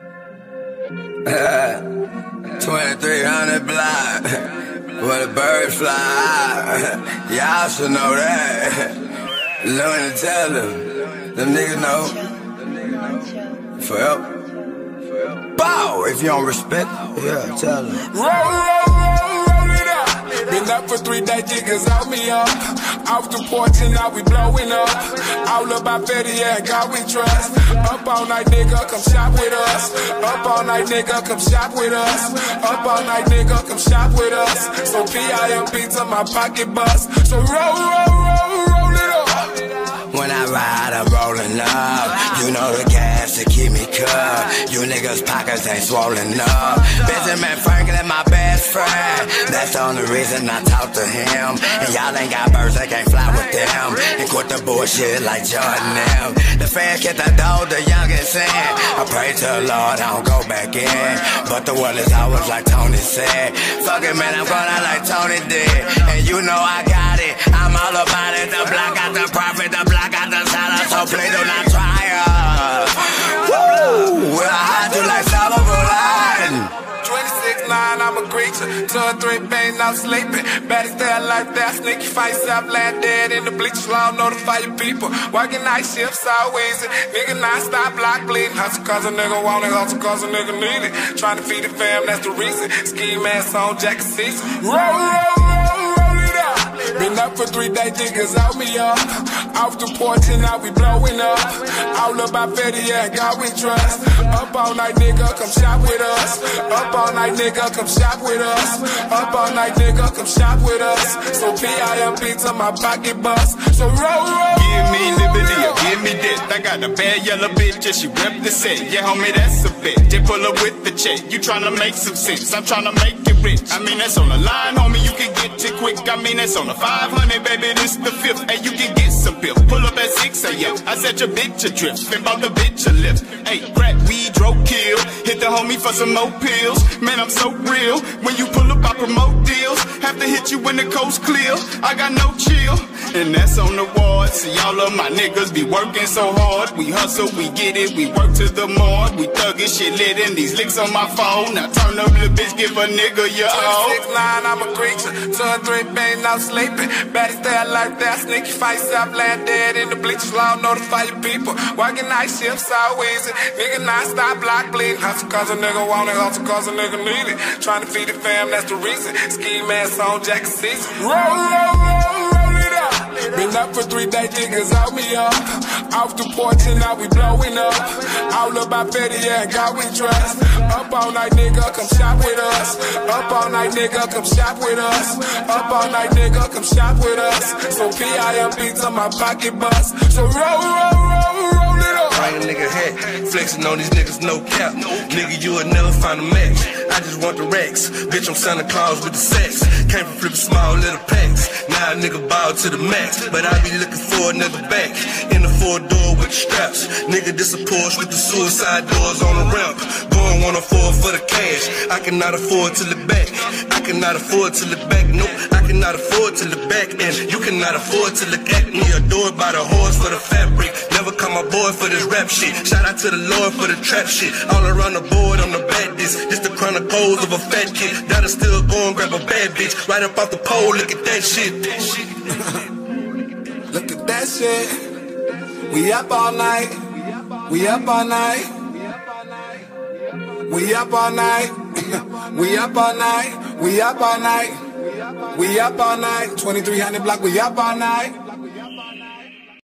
2300 block, where the birds fly. Y'all should know that. Learn to tell them. Them niggas know. Forever. Bow if you don't respect. Yeah, tell them. Roll, roll, roll, roll it up. Been up for three days, niggas out me up. Off the porch and now we blowing up. All about Betty, yeah, God we trust. Up all night, nigga, come shop with us. Up all night, nigga, come shop with us. Up all night, nigga, come shop with us. So P-I-M-P to my pocket bus. So roll, roll, roll, roll it up. When I ride, I'm rolling up. You know the gas to keep me cut. Niggas' pockets ain't swollen up. Benjamin Franklin, my best friend. That's the only reason I talk to him. And y'all ain't got birds that can't fly with them. And quit the bullshit like Jordan. The fans get the dough, the youngest in. I pray to the Lord, I don't go back in. But the world is always like Tony said. Fuck it, man, I'm going like Tony did. And you know I got it. I'm all about 26 9, I'm a creature. Two or three pain, I'm sleeping. Baddest day of life, that sneaky fight, stop land dead in the bleachers. Long notify your people. Working night shifts, always. Nigga, non stop, block bleeding. Hustle cause a nigga want it, hustle cause a nigga need it. Trying to feed the fam, that's the reason. Ski mask on, jacket season. Roll, roll, roll, up. Been up for three days, niggas out me up. Off the porch and now we blowing up. All about Betty, yeah, God we trust. Up all night, nigga, come shop with us. Up all night, nigga, come shop with us. Up all night, nigga, come shop with us. So P-I-M-P to my pocket bus. So roll, roll. Give me liberty or got a bad yellow bitch and she rep the set. Yeah, homie, that's a bet. Just pull up with the check. You tryna make some sense. I'm tryna make it rich. I mean, that's on the line, homie. You can get it quick. I mean, that's on the 500, baby. This the fifth. Hey, you can get some pills. Pull up at 6 a.m. I set your bitch a adrift. Spin about the bitch a lift. Hey, crack, weed, drove, kill. Hit the homie for some more pills. Man, I'm so real. When you pull up, I promote deals. Have to hit you when the coast clear. I got no chill. And that's on the ward. See, all of my niggas be working so hard. We hustle, we get it, we work to the morgue. We thuggin' shit lit in these licks on my phone. Now turn up, little bitch, give a nigga your all. 26 9, I'm a creature. Two or three pain, I'm sleeping. Baddest day of life, that sneaky fight, stop land dead in the bleachers. Long notify your people. Working night shifts, always. Nigga, non stop, block bleeding. Hustle cause a nigga want it, hustle cause a nigga need it. Trying to feed the fam, that's the reason. Ski mask on, jacket season. Roll, roll, roll, roll it up. Been up for three days, niggas out me up. Off the porch and now we blowing up. All about Betty, yeah, God we trust. Up all night, nigga, come shop with us. Up all night, nigga, come shop with us. Up all night, nigga, come shop with us. So P-I-M-P to my pocket bus. So roll, roll, roll, roll Bring a nigga hat, flexing on these niggas, no cap. Nigga, you will never find a match. I just want the racks. Bitch, I'm Santa Claus with the sex. Came from flipping small little packs. Now a nigga ball to the max. But I be looking for another back. In the four door with the straps. Nigga, this a Porsche with the suicide doors on the ramp. Going one on four for the cash. I cannot afford to look back. I cannot afford to look back. Nope, I cannot afford to look back. And you cannot afford to look at me. Adored by the horse for the fabric. My boy for this rap shit. Shout out to the Lord for the trap shit. All around the board on the bad disc. This the chronicles of a fat kid. That'll still go and grab a bad bitch. Right up off the pole, look at that shit. Look at that shit. We up all night. We up all night. We up all night. we up all night. We up all night. We up all night. 2300 block. We up all night.